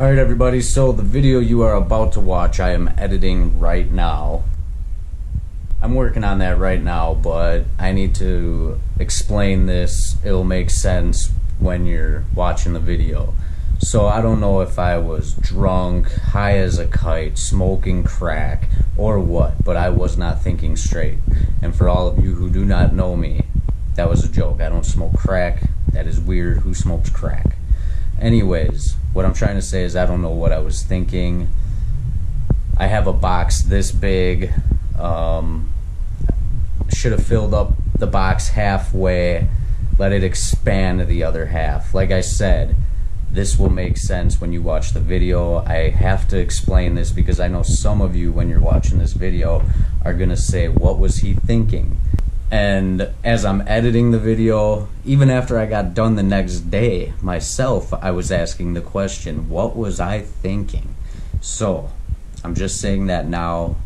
Alright everybody, so the video you are about to watch I am editing right now. I'm working on that right now, but I need to explain this. It'll make sense when you're watching the video. So I don't know if I was drunk, high as a kite, smoking crack, or what, but I was not thinking straight. And for all of you who do not know me, that was a joke. I don't smoke crack. That is weird. Who smokes crack? Anyways, what I'm trying to say is I don't know what I was thinking. I have a box this big. Um, should have filled up the box halfway, let it expand to the other half. Like I said, this will make sense when you watch the video. I have to explain this because I know some of you, when you're watching this video, are going to say, What was he thinking? And as I'm editing the video, even after I got done the next day myself, I was asking the question, What was I thinking? So, I'm just saying that now.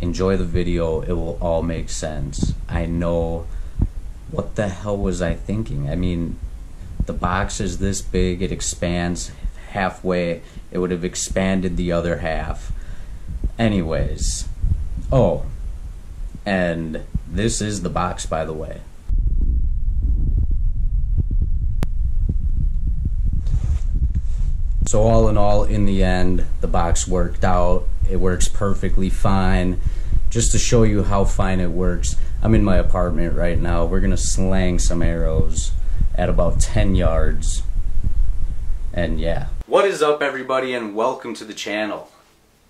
Enjoy the video, it will all make sense. I know what the hell was I thinking? I mean, the box is this big, it expands halfway, it would have expanded the other half. Anyways, oh, and this is the box, by the way. So, all in all, in the end, the box worked out. It works perfectly fine. Just to show you how fine it works, I'm in my apartment right now. We're going to slang some arrows at about 10 yards. And yeah. What is up, everybody, and welcome to the channel.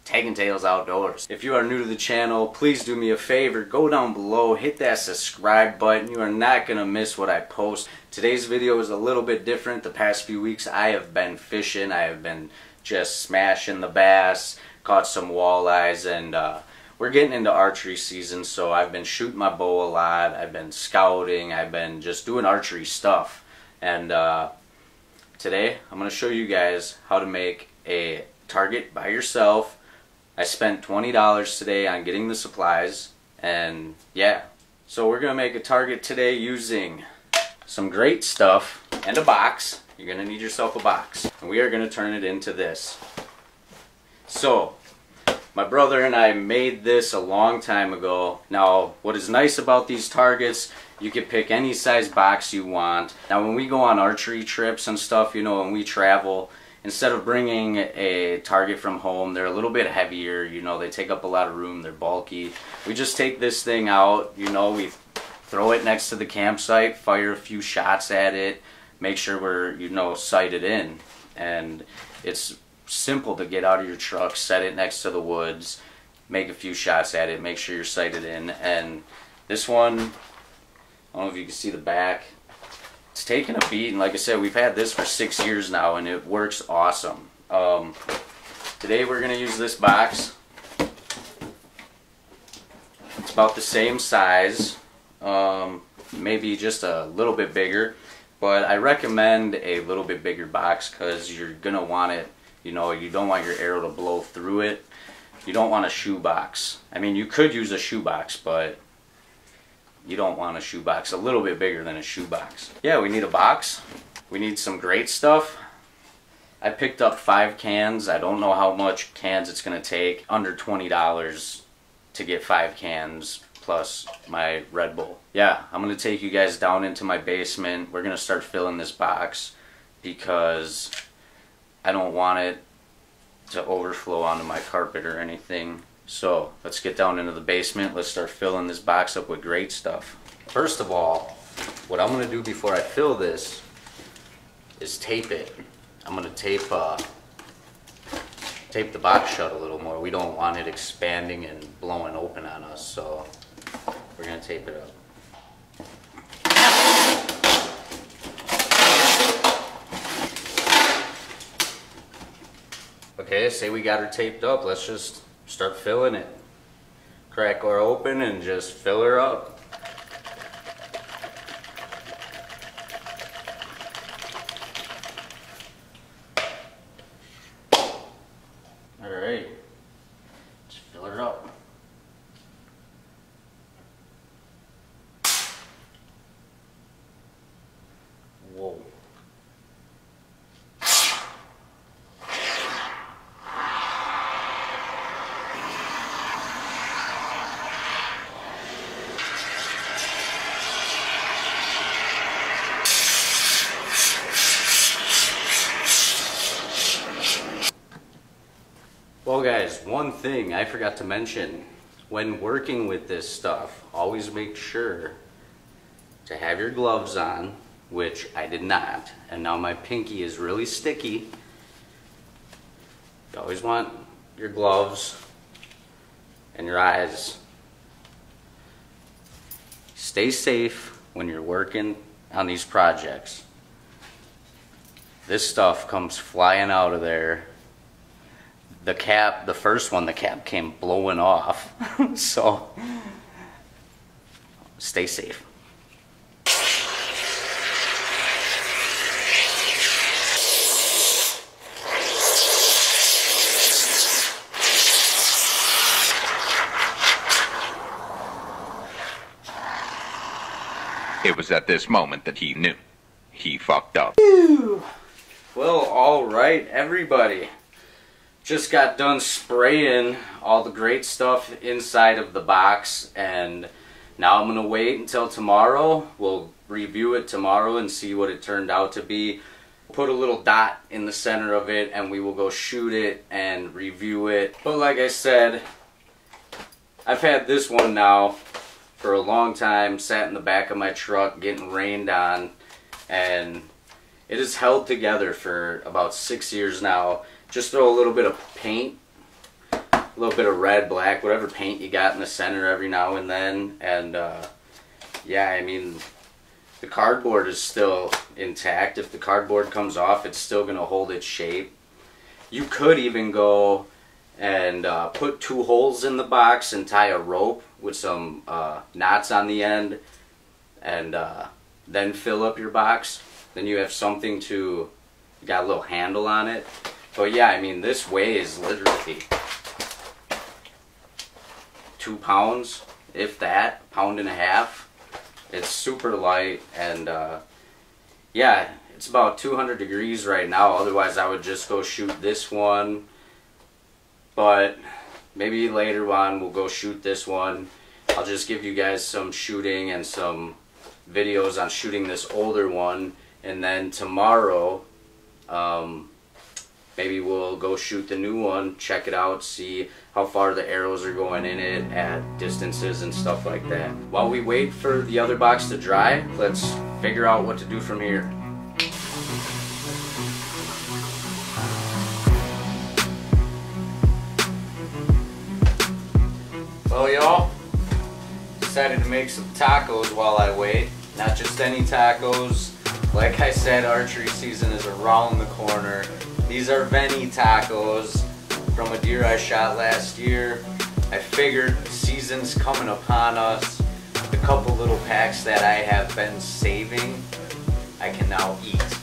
Taggin Tails Outdoors. If you are new to the channel, please do me a favor, go down below, hit that subscribe button. You are not going to miss what I post. Today's video is a little bit different. The past few weeks I have been fishing. I have been just smashing the bass, caught some walleyes, and uh, we're getting into archery season, so I've been shooting my bow a lot. I've been scouting. I've been just doing archery stuff. And uh, today I'm going to show you guys how to make a target by yourself I spent $20 today on getting the supplies and yeah. So we're going to make a target today using some great stuff and a box. You're going to need yourself a box. And we are going to turn it into this. So my brother and I made this a long time ago. Now what is nice about these targets you can pick any size box you want. Now when we go on archery trips and stuff, you know, when we travel, instead of bringing a target from home, they're a little bit heavier, you know, they take up a lot of room, they're bulky. We just take this thing out, you know, we throw it next to the campsite, fire a few shots at it, make sure we're, you know, sighted in. And it's simple to get out of your truck, set it next to the woods, make a few shots at it, make sure you're sighted in. And this one, I don't know if you can see the back, it's taken a beat, and like I said, we've had this for six years now, and it works awesome. Um, today we're going to use this box. It's about the same size, um, maybe just a little bit bigger, but I recommend a little bit bigger box because you're going to want it, you know, you don't want your arrow to blow through it. You don't want a shoe box. I mean, you could use a shoe box, but you don't want a shoebox a little bit bigger than a shoebox. Yeah, we need a box. We need some great stuff. I picked up five cans. I don't know how much cans it's going to take. Under $20 to get five cans plus my Red Bull. Yeah, I'm going to take you guys down into my basement. We're going to start filling this box because I don't want it to overflow onto my carpet or anything. So let's get down into the basement. Let's start filling this box up with great stuff. First of all, what I'm to do before I fill this is tape it. I'm going to tape uh, tape the box shut a little more. We don't want it expanding and blowing open on us, so we're going to tape it up. Okay, say we got her taped up. Let's just start filling it. Crack her open and just fill her up. Alright, let's fill her up. Whoa. Well guys, one thing I forgot to mention, when working with this stuff, always make sure to have your gloves on, which I did not, and now my pinky is really sticky. You always want your gloves and your eyes. Stay safe when you're working on these projects. This stuff comes flying out of there. The cap, the first one, the cap came blowing off. so stay safe. It was at this moment that he knew. He fucked up. Well, alright, everybody. Just got done spraying all the great stuff inside of the box, and now I'm going to wait until tomorrow. We'll review it tomorrow and see what it turned out to be. Put a little dot in the center of it, and we will go shoot it and review it. But like I said, I've had this one now for a long time, sat in the back of my truck getting rained on, and it has held together for about six years now. Just throw a little bit of paint, a little bit of red, black, whatever paint you got in the center every now and then, and uh, yeah, I mean, the cardboard is still intact. If the cardboard comes off, it's still going to hold its shape. You could even go and uh, put two holes in the box and tie a rope with some uh, knots on the end and uh, then fill up your box. Then you have something to, got a little handle on it. But yeah, I mean, this weighs literally two pounds, if that, pound and a half. It's super light and uh, yeah, it's about 200 degrees right now. Otherwise, I would just go shoot this one but maybe later on we'll go shoot this one. I'll just give you guys some shooting and some videos on shooting this older one and then tomorrow um, maybe we'll go shoot the new one check it out see how far the arrows are going in it at distances and stuff like that while we wait for the other box to dry let's figure out what to do from here Well, y'all, decided to make some tacos while I wait. Not just any tacos. Like I said, archery season is around the corner. These are Veni tacos from a deer I shot last year. I figured season's coming upon us. The couple little packs that I have been saving, I can now eat.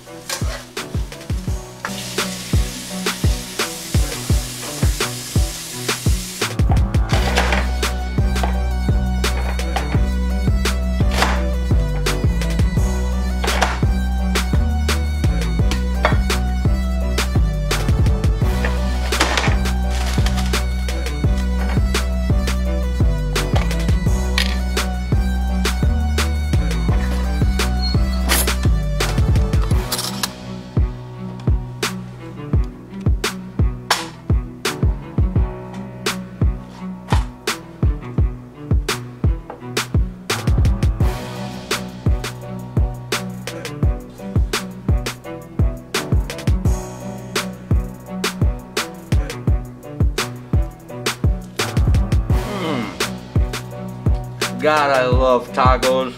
God, I love tacos.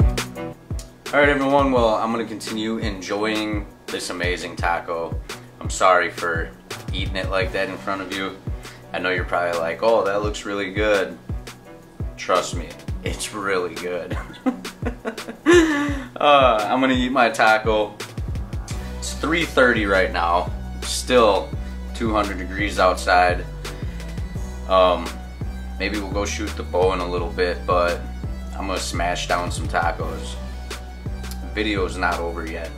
Alright everyone, well I'm gonna continue enjoying this amazing taco. I'm sorry for eating it like that in front of you. I know you're probably like, oh that looks really good. Trust me, it's really good. uh, I'm gonna eat my taco. It's 3.30 right now. Still 200 degrees outside. Um, maybe we'll go shoot the bow in a little bit, but I'm gonna smash down some tacos. Video's not over yet.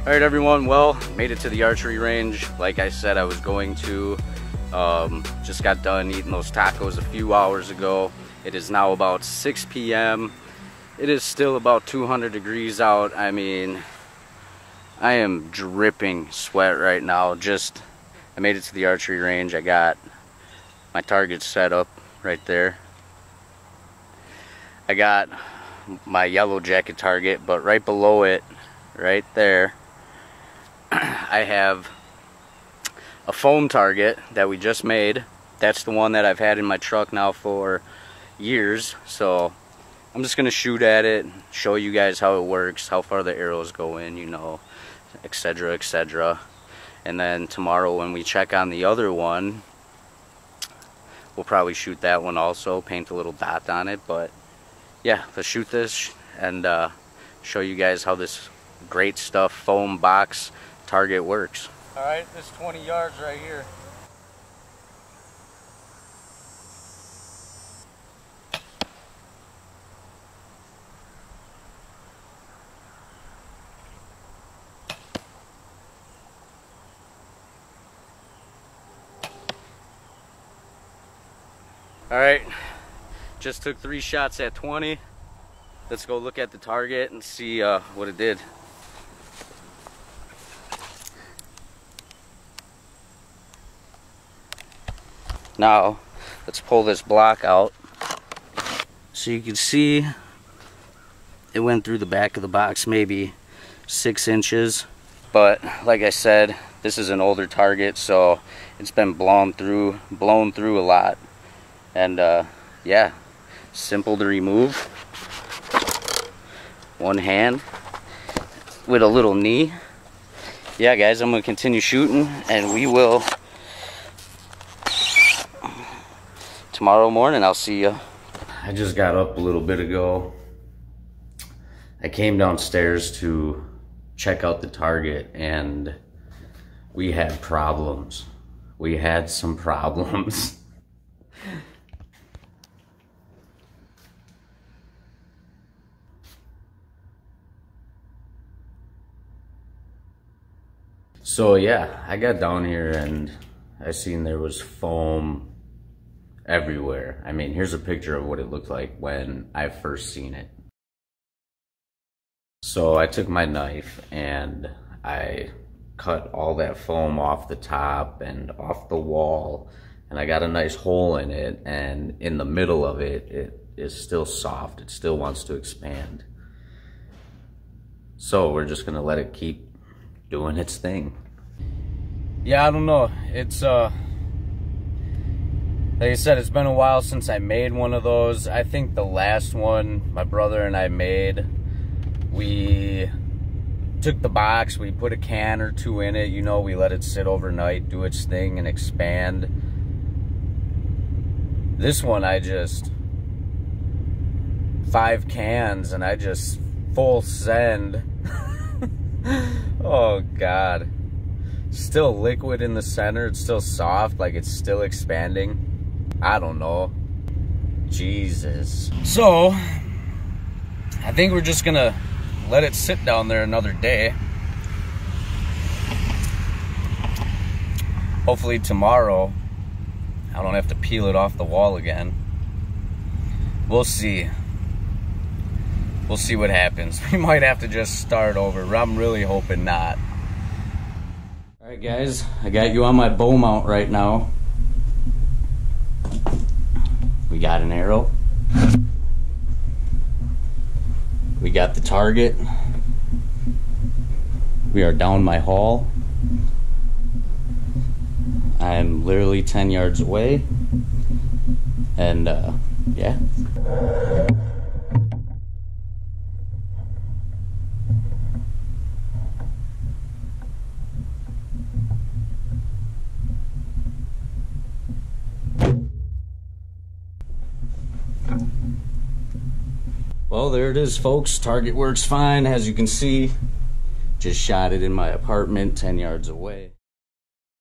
Alright everyone, well, made it to the archery range. Like I said I was going to. Um, just got done eating those tacos a few hours ago. It is now about 6 p.m. It is still about 200 degrees out. I mean, I am dripping sweat right now. Just I made it to the archery range. I got my target set up right there. I got my yellow jacket target, but right below it, right there, I have a foam target that we just made. That's the one that I've had in my truck now for years. So I'm just going to shoot at it, show you guys how it works, how far the arrows go in, you know, etc., etc. And then tomorrow when we check on the other one, we'll probably shoot that one also, paint a little dot on it. But yeah, let's shoot this and uh, show you guys how this great stuff foam box target works. All right, this 20 yards right here. All right, just took three shots at 20. Let's go look at the target and see uh, what it did. Now, let's pull this block out. So you can see it went through the back of the box maybe six inches. But like I said, this is an older target, so it's been blown through, blown through a lot. And uh, yeah, simple to remove. One hand with a little knee. Yeah, guys, I'm gonna continue shooting, and we will tomorrow morning. I'll see you. I just got up a little bit ago. I came downstairs to check out the target, and we had problems. We had some problems. So yeah, I got down here and I seen there was foam everywhere. I mean, here's a picture of what it looked like when I first seen it. So I took my knife and I cut all that foam off the top and off the wall and I got a nice hole in it and in the middle of it, it is still soft. It still wants to expand. So we're just gonna let it keep doing its thing. Yeah, I don't know. It's uh like I said, it's been a while since I made one of those. I think the last one my brother and I made, we took the box, we put a can or two in it, you know, we let it sit overnight, do its thing and expand. This one I just five cans and I just full send. oh God. Still liquid in the center. It's still soft, like it's still expanding. I don't know. Jesus. So, I think we're just gonna let it sit down there another day. Hopefully tomorrow, I don't have to peel it off the wall again. We'll see. We'll see what happens. We might have to just start over. I'm really hoping not. All right, guys, I got you on my bow mount right now. We got an arrow. We got the target. We are down my hall. I'm literally 10 yards away. And, uh, yeah. Well, there it is, folks. Target works fine. As you can see, just shot it in my apartment 10 yards away.